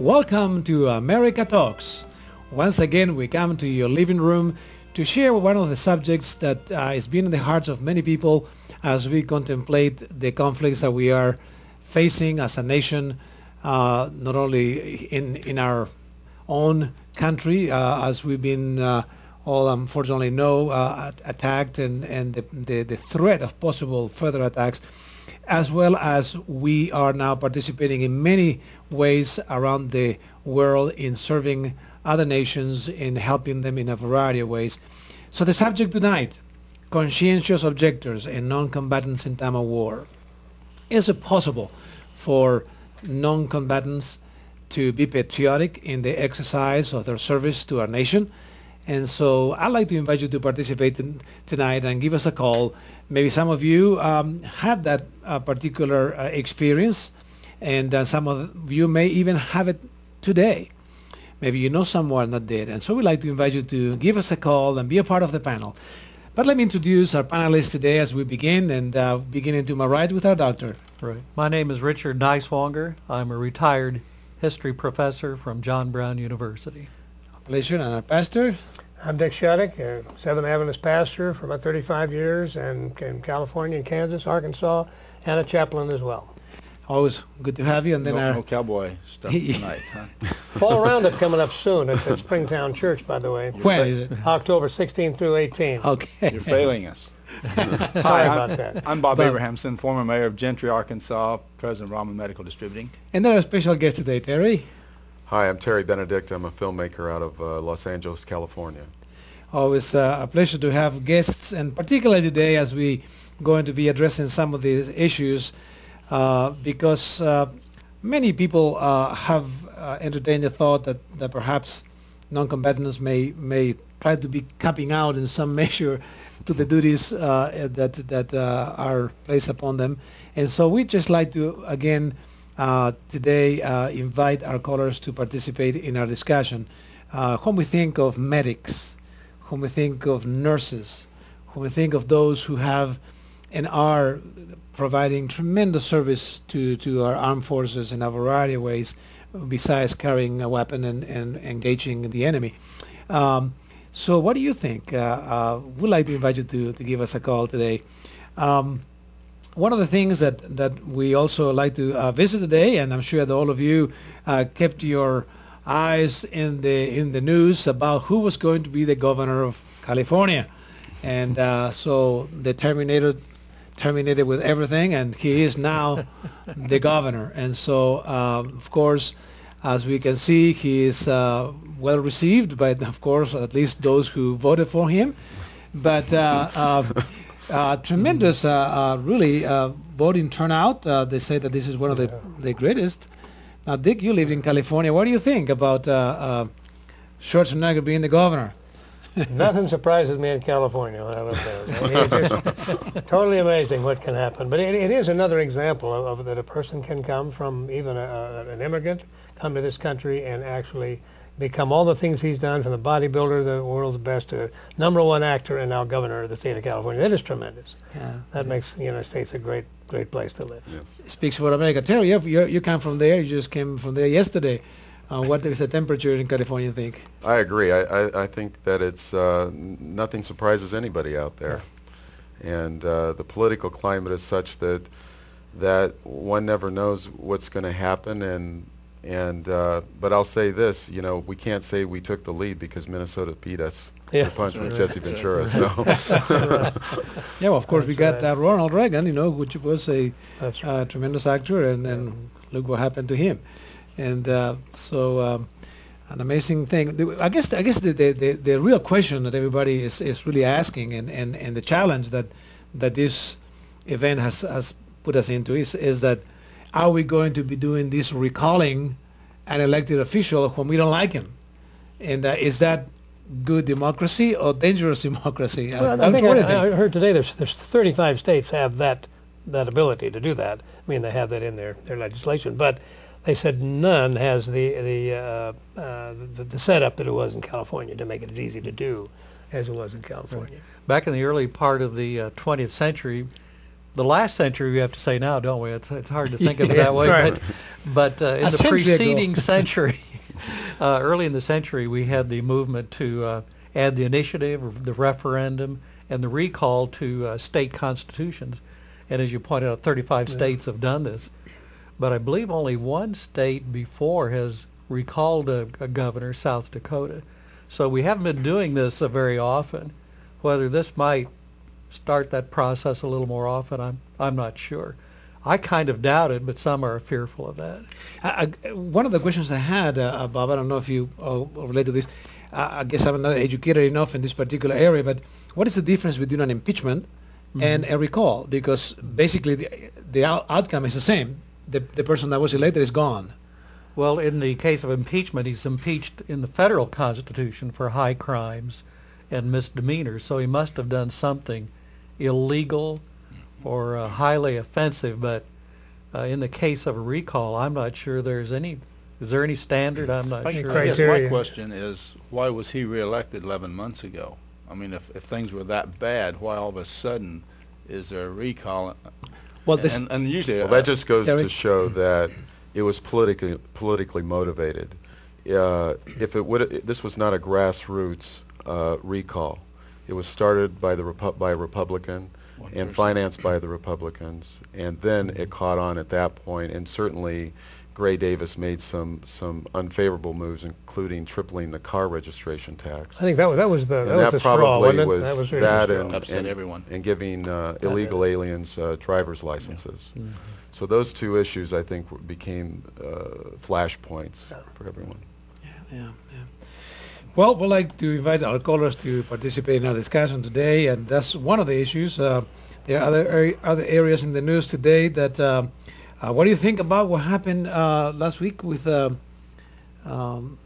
Welcome to America Talks. Once again, we come to your living room to share one of the subjects that uh, has been in the hearts of many people as we contemplate the conflicts that we are facing as a nation, uh, not only in, in our own country, uh, as we've been uh, all unfortunately know, uh, attacked and, and the, the, the threat of possible further attacks, as well as we are now participating in many ways around the world in serving other nations, in helping them in a variety of ways. So the subject tonight, conscientious objectors and non-combatants in time of war. Is it possible for non-combatants to be patriotic in the exercise of their service to our nation? And so I'd like to invite you to participate in, tonight and give us a call. Maybe some of you um, had that uh, particular uh, experience, and uh, some of you may even have it today. Maybe you know someone that did. And so we'd like to invite you to give us a call and be a part of the panel. But let me introduce our panelists today as we begin, and uh, beginning to my right with our doctor. Right. My name is Richard Neiswanger. I'm a retired history professor from John Brown University. A pleasure. And our pastor? I'm Dick Shattuck, a Seventh Adventist pastor for about 35 years and in California and Kansas, Arkansas, and a chaplain as well. Always good to have you. And then no, our no cowboy stuff tonight, huh? Fall Roundup coming up soon. It's at Springtown Church, by the way. when is it? October 16th through 18th. Okay. You're failing us. Sorry I'm, about that. I'm Bob Bob. Abrahamson, former mayor of Gentry, Arkansas, president of Raman Medical Distributing. And then our special guest today, Terry. Hi, I'm Terry Benedict. I'm a filmmaker out of uh, Los Angeles, California. Always uh, a pleasure to have guests, and particularly today as we're going to be addressing some of these issues, uh, because uh, many people uh, have uh, entertained the thought that, that perhaps non-combatants may may try to be capping out in some measure to the duties that that are placed upon them, and so we just like to again today uh, invite our callers to participate in our discussion. Uh, when we think of medics, when we think of nurses, when we think of those who have and are providing tremendous service to, to our armed forces in a variety of ways, besides carrying a weapon and, and engaging the enemy. Um, so what do you think? Uh, uh, we'd like to invite you to, to give us a call today. Um, one of the things that, that we also like to uh, visit today, and I'm sure that all of you uh, kept your eyes in the in the news about who was going to be the governor of California, and uh, so they terminated terminated with everything, and he is now the governor. And so, um, of course, as we can see, he is uh, well received by, of course, at least those who voted for him. But uh, tremendous, uh, uh, really, uh, voting turnout. Uh, they say that this is one of the, the greatest. Now, Dick, you lived in California. What do you think about uh, uh, Schwarzenegger being the governor? Nothing surprises me in California when I live there. It's just totally amazing what can happen. But it, it is another example of, of that a person can come from even a, a, an immigrant, come to this country and actually become all the things he's done from the bodybuilder, the world's best, to number one actor, and now governor of the state of California. That is tremendous. Yeah. That makes the United States a great, great place to live. speaks for America. Terry, you, you, you come from there. You just came from there yesterday. Uh, what is the temperature in California, you think? I agree. I, I, I think that it's uh, nothing surprises anybody out there, and uh, the political climate is such that that one never knows what's going to happen. And and uh, but I'll say this: you know, we can't say we took the lead because Minnesota beat us. Yeah. The punch with Right. Jesse Ventura. So Yeah, well, of course, we got That's uh, Ronald Reagan, you know, which was a That's right. uh, tremendous actor, and, and look what happened to him. And uh, so, um, an amazing thing. The- I guess I guess the, the, the, the real question that everybody is, is really asking, and, and, and the challenge that that this event has, has put us into is is that are we going to be doing this recalling an elected official when we don't like him? And uh, is that good democracy or dangerous democracy? Well, I Dr. think what do I, I heard today there's, there's 35 states have that that ability to do that. I mean, they have that in their, their legislation, but they said none has the the, uh, uh, the the setup that it was in California to make it as easy to do as it was in California. Back in the early part of the uh, 20th century, the last century we have to say now, don't we? It's, it's hard to think of it that way. right. But But uh, in A the century preceding century, uh, early in the century, we had the movement to uh, add the initiative, the referendum, and the recall to uh, state constitutions. And as you pointed out, 35 states have done this. But I believe only one state before has recalled a, a governor, South Dakota. So we haven't been doing this uh, very often. Whether this might start that process a little more often, I'm, I'm not sure. I kind of doubt it, but some are fearful of that. I, one of the questions I had, uh, Bob, I don't know if you uh, relate to this. Uh, I guess I'm not educated enough in this particular area, but what is the difference between an impeachment and a recall? Because basically the, the out- outcome is the same. The, the person that was elected is gone. Well, in the case of impeachment, he's impeached in the federal constitution for high crimes and misdemeanors, so he must have done something illegal or uh, highly offensive. But uh, in the case of a recall, I'm not sure there's any. Is there any standard? I'm not I sure. guess my question is, why was he reelected 11 months ago? I mean, if, if things were that bad, why all of a sudden is there a recall? Well, this, And, and usually, Well, uh, that just goes to show that it was politically politically motivated. Uh, if it would, this was not a grassroots uh, recall. It was started by the Repu- by a Republican One and financed by the Republicans, and then it caught on at that point. And certainly, Gray Davis made some some unfavorable moves, including tripling the car registration tax. I think that was that was the And that was that the straw, probably wasn't it? was that was really that and, Upset and, everyone. and giving uh, illegal aliens uh, driver's licenses. Mm-hmm. So those two issues, I think, w- became uh, flashpoints for everyone. Yeah, yeah, yeah. Well, we'd like to invite our callers to participate in our discussion today, and that's one of the issues. Uh, there are other other areas in the news today that. um uh, what do you think about what happened uh, last week with uh, um,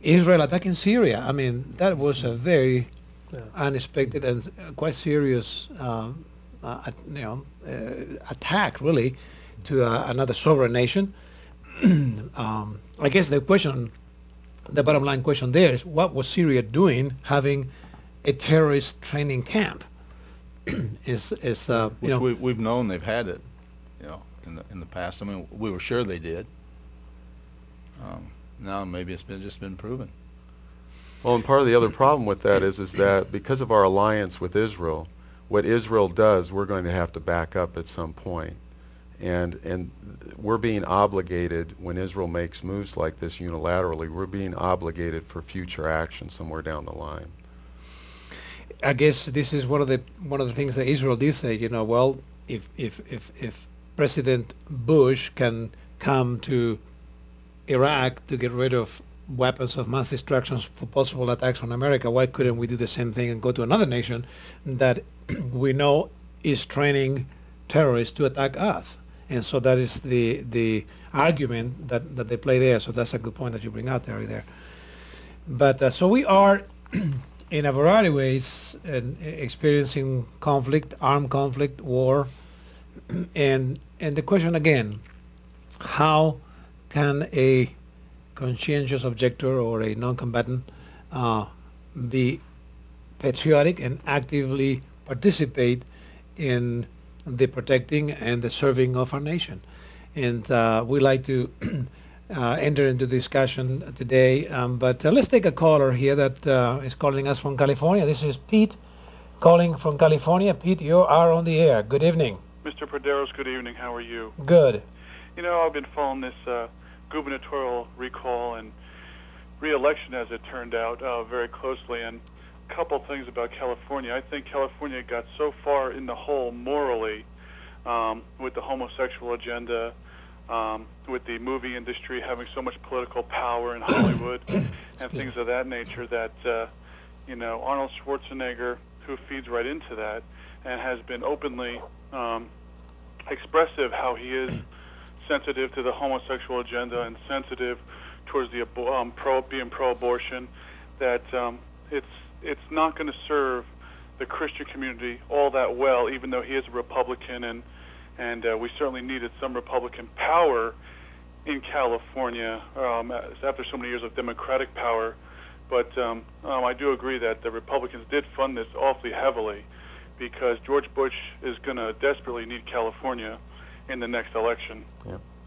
Israel attacking Syria? I mean, that was a very Yeah. unexpected and uh, quite serious, um, uh, at- you know, uh, attack really to uh, another sovereign nation. um, I guess the question, the bottom line question there is, what was Syria doing having a terrorist training camp? is is uh, you which know we, we've known they've had it, you know, in the, in the past. I mean, we were sure they did. Um, now maybe it's been, just been proven. Well, and part of the other problem with that is, is that because of our alliance with Israel, what Israel does, we're going to have to back up at some point. And, and we're being obligated, when Israel makes moves like this unilaterally, we're being obligated for future action somewhere down the line. I guess this is one of the one of the things that Israel did say. You know, well, if if if if President Bush can come to Iraq to get rid of weapons of mass destruction for possible attacks on America, why couldn't we do the same thing and go to another nation that we know is training terrorists to attack us? And so that is the the argument that, that they play there. So that's a good point that you bring out, Terry. There. But uh, so we are in a variety of ways and experiencing conflict, armed conflict, war, and and the question again, how can a conscientious objector or a non-combatant uh, be patriotic and actively participate in the protecting and the serving of our nation? And uh, we like to uh, enter into discussion today. Um, but uh, let's take a caller here that uh, is calling us from California. This is Pete calling from California. Pete, you are on the air. Good evening. Mr. Praderos, good evening. How are you? Good. You know, I've been following this uh, gubernatorial recall and re-election, as it turned out, uh, very closely. And couple things about California. I think California got so far in the hole morally um, with the homosexual agenda, um, with the movie industry having so much political power in Hollywood, and things of that nature that, uh, you know, Arnold Schwarzenegger, who feeds right into that, and has been openly um, expressive how he is sensitive to the homosexual agenda and sensitive towards the abo- um, pro being pro-abortion. That um, it's it's not going to serve the Christian community all that well, even though he is a Republican and and uh, we certainly needed some Republican power in California um, after so many years of Democratic power. But um, um, I do agree that the Republicans did fund this awfully heavily because George Bush is going to desperately need California in the next election. Yeah.